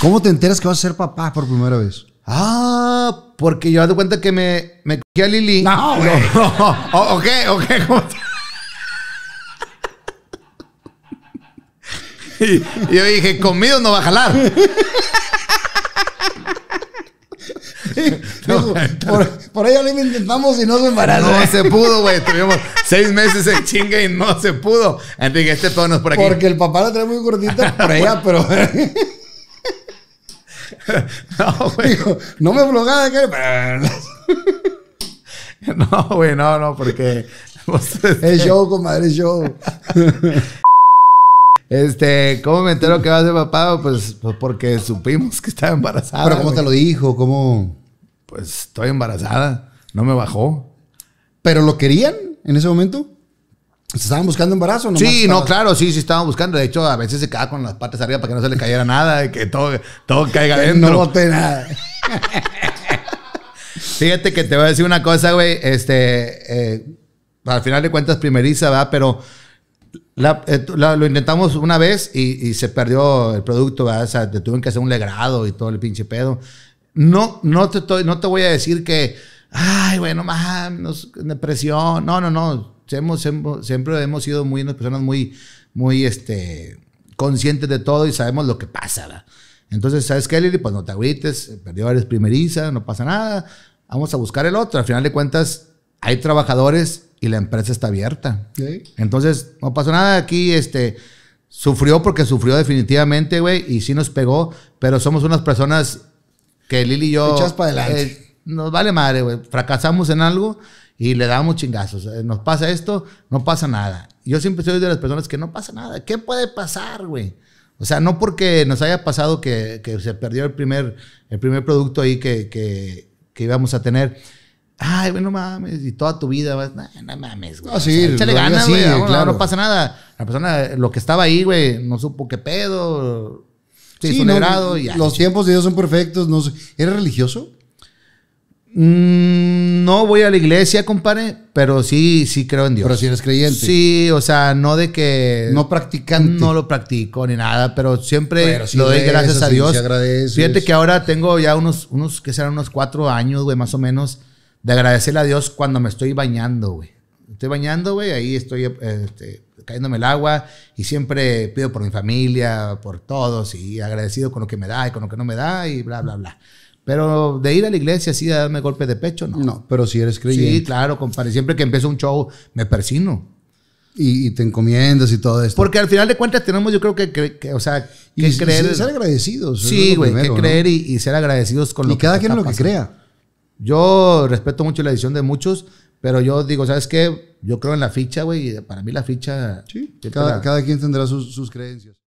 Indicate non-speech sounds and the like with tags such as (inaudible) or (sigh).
¿Cómo te enteras que vas a ser papá por primera vez? Ah, porque yo me cuenta que me, me cogí a Lili. No, güey. O- (laughs) ok, ok. ¿cómo te- (laughs) y, yo dije, conmigo no va a jalar. (laughs) Dijo, por, por ahí lo intentamos y no se embaraza. No se pudo, güey. Tuvimos seis meses en chinga y no se pudo. Dije, este pedo no es por aquí. Porque el papá la trae muy gordita por ella, pero (laughs) No, güey. no me blogaba que (laughs) No, güey, no, no, porque. pues, es show, comadre, es show. (laughs) Este, ¿cómo me entero que va a ser papá? Pues, pues porque supimos que estaba embarazada. Pero ¿cómo te lo dijo? ¿Cómo? Pues estoy embarazada. No me bajó. ¿Pero lo querían en ese momento? ¿Se estaban buscando embarazo? nomás Sí, no, claro, sí, sí estaba buscando. De hecho, a veces se quedaba con las patas arriba para que no se le cayera nada y que todo, todo caiga Que adentro. No boté nada. (laughs) Fíjate que te voy a decir una cosa, güey. Este, eh, al final de cuentas, primeriza, ¿verdad? Pero la- eh, la- lo intentamos una vez y, y se perdió el producto, ¿verdad? O sea, te tuvieron que hacer un legrado y todo el pinche pedo. No, no te, estoy- no te voy a decir que, ay, bueno, mames, depresión. No, no, no. Hemos, hemos- siempre hemos sido muy, unas personas muy, muy, este, conscientes de todo y sabemos lo que pasa, ¿verdad? Entonces, ¿sabes qué, Lili? Pues no te agüites, perdió, eres primeriza, no pasa nada. Vamos a buscar el otro. Al final de cuentas, hay trabajadores y la empresa está abierta. Sí. Entonces, no pasó nada aquí, este, sufrió porque sufrió definitivamente, güey, y sí nos pegó, pero somos unas personas que Lili y yo... Echas pa' adelante. eh, nos vale madre, güey. Fracasamos en algo y le damos chingazos. Eh, Nos pasa esto, no pasa nada. Yo siempre soy de las personas que no pasa nada. ¿Qué puede pasar, güey? O sea, no porque nos haya pasado que, que se perdió el primer, el primer producto ahí que, que, que íbamos a tener. Ay, güey, no mames. Y toda tu vida vas, no, no mames, güey. Ah, sí, O sea, échale la vida ganas, güey. No, claro. no pasa nada. La persona, lo que estaba ahí, güey, no supo qué pedo. Hizo no, y los tiempos de Dios son perfectos. No sé. ¿Eres religioso? Mm, no voy a la iglesia, compadre, pero sí, sí creo en Dios. Pero si eres creyente. Sí, o sea, no de que... No practicante. No lo practico ni nada, pero siempre Pero lo doy gracias a Dios. agradeces. Fíjate que ahora tengo ya unos, unos, que serán unos cuatro años, güey, más o menos, de agradecerle a Dios cuando me estoy bañando, güey. Estoy bañando, güey, ahí estoy este, cayéndome el agua y siempre pido por mi familia, por todos y agradecido con lo que me da y con lo que no me da y bla, bla, bla. Pero de ir a la iglesia así, a darme golpe de pecho, no. No, pero si eres creyente. Sí, claro, compadre. Siempre que empiezo un show, me persino. Y, y te encomiendas y todo esto. Porque al final de cuentas tenemos, yo creo que, que- que, o sea, que y creer. sí, ser agradecidos. Sí, güey, que ¿no? creer y, y ser agradecidos con lo Y que cada te quien lo que pasando. crea. Yo respeto mucho la decisión de muchos, pero yo digo, ¿sabes qué? Yo creo en la ficha, güey, y para mí la ficha. Sí. Cada, cada quien tendrá sus, sus creencias.